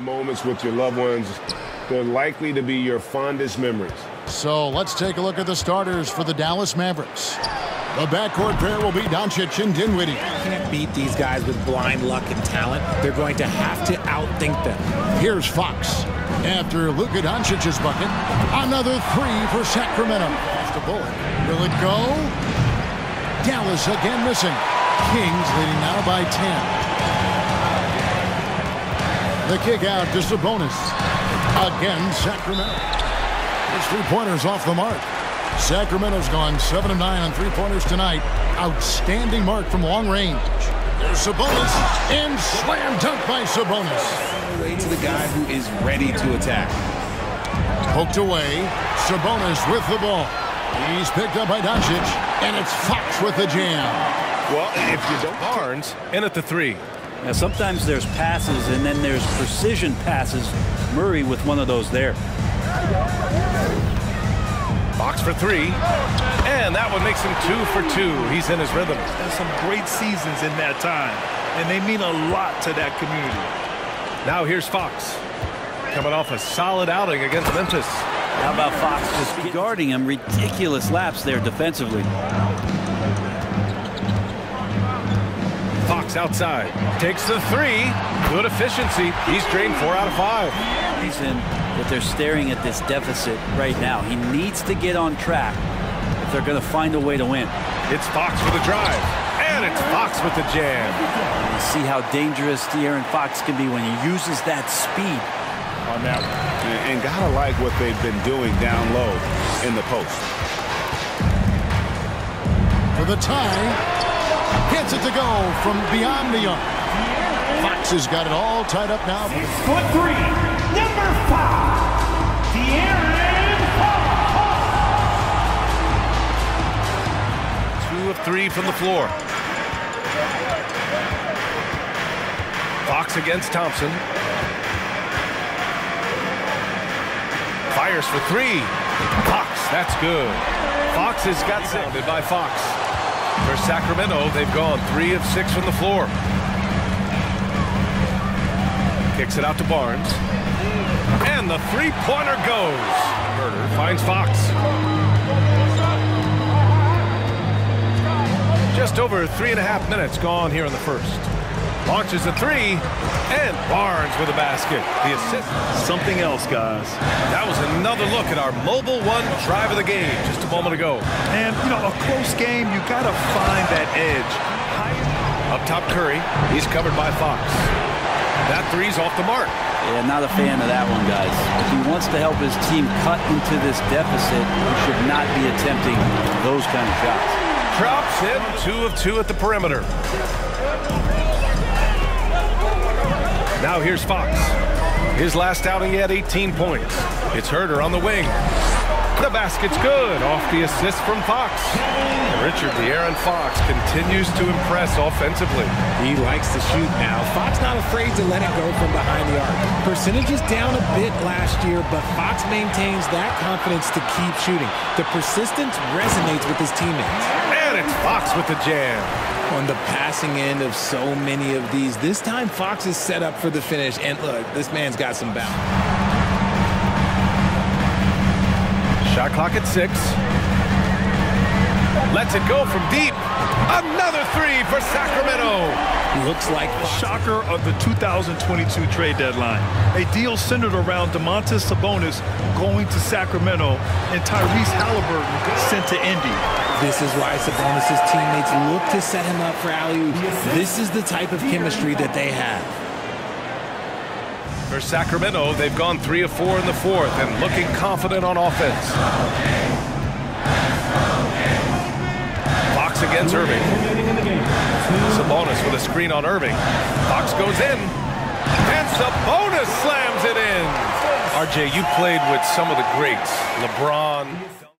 moments with your loved ones, they're likely to be your fondest memories. So let's take a look at the starters for the Dallas Mavericks. The backcourt pair will be Doncic and Dinwiddie. Can't beat these guys with blind luck and talent. They're going to have to outthink them. Here's Fox. After Luka Doncic's bucket, another three for Sacramento. the bullet. Will it go? Dallas again missing. Kings leading now by 10. The kick out to Sabonis. Again, Sacramento. His three-pointers off the mark. Sacramento's gone 7 of 9 on three-pointers tonight. Outstanding mark from long range. There's Sabonis. And slam dunk by Sabonis. Way to the guy who is ready to attack. Poked away. Sabonis with the ball. He's picked up by Doncic. And it's Fox with the jam. Well, if you don't... Barnes in at the three. Now, sometimes there's passes, and then there's precision passes. Murray with one of those there. Fox for three. And that one makes him two for two. He's in his rhythm. And some great seasons in that time. And they mean a lot to that community. Now here's Fox. Coming off a solid outing against Memphis. How about Fox just guarding him? Ridiculous laps there defensively. Fox outside. Takes the three. Good efficiency. He's drained four out of five. Reason that they're staring at this deficit right now. He needs to get on track if they're going to find a way to win. It's Fox for the drive. And it's Fox with the jam. You see how dangerous De'Aaron Fox can be when he uses that speed. On that one. And, and gotta like what they've been doing down low in the post. For the tie, Gets it to go from beyond the arc. Fox has got it all tied up now. Six foot three, number five, De'Aaron Fox. Two of three from the floor. Fox against Thompson. Fires for three. Fox, that's good. Fox has got sounded by Fox. For Sacramento, they've gone three of six from the floor. Kicks it out to Barnes. And the three-pointer goes. Murray finds Fox. Just over three and a half minutes gone here in the first. Launches a three, and Barnes with a basket. The assist. Something else, guys. That was another look at our Mobile One drive of the game just a moment ago. And, you know, a close game, you got to find that edge. Up top, Curry. He's covered by Fox. That three's off the mark. Yeah, not a fan of that one, guys. If he wants to help his team cut into this deficit, he should not be attempting those kind of shots. Drops him two of two at the perimeter. Now here's Fox. His last outing, he had 18 points. It's Huerter on the wing. The basket's good off the assist from Fox. And Richard De'Aaron Fox continues to impress offensively. He likes to shoot now. Fox not afraid to let it go from behind the arc. Percentage is down a bit last year, but Fox maintains that confidence to keep shooting. The persistence resonates with his teammates. And it's Fox with the jam on the passing end of so many of these. This time, Fox is set up for the finish. And look, this man's got some bounce. Shot clock at six. Lets it go from deep. Another three for Sacramento. Looks like the shocker of the 2022 trade deadline. A deal centered around Domantas Sabonis going to Sacramento and Tyrese Halliburton sent to Indy. This is why Sabonis' teammates look to set him up for alley This is the type of chemistry that they have. For Sacramento, they've gone three of four in the fourth and looking confident on offense. Fox against Irving. Sabonis with a screen on Irving. Fox goes in. And Sabonis slams it in. RJ, you played with some of the greats. LeBron.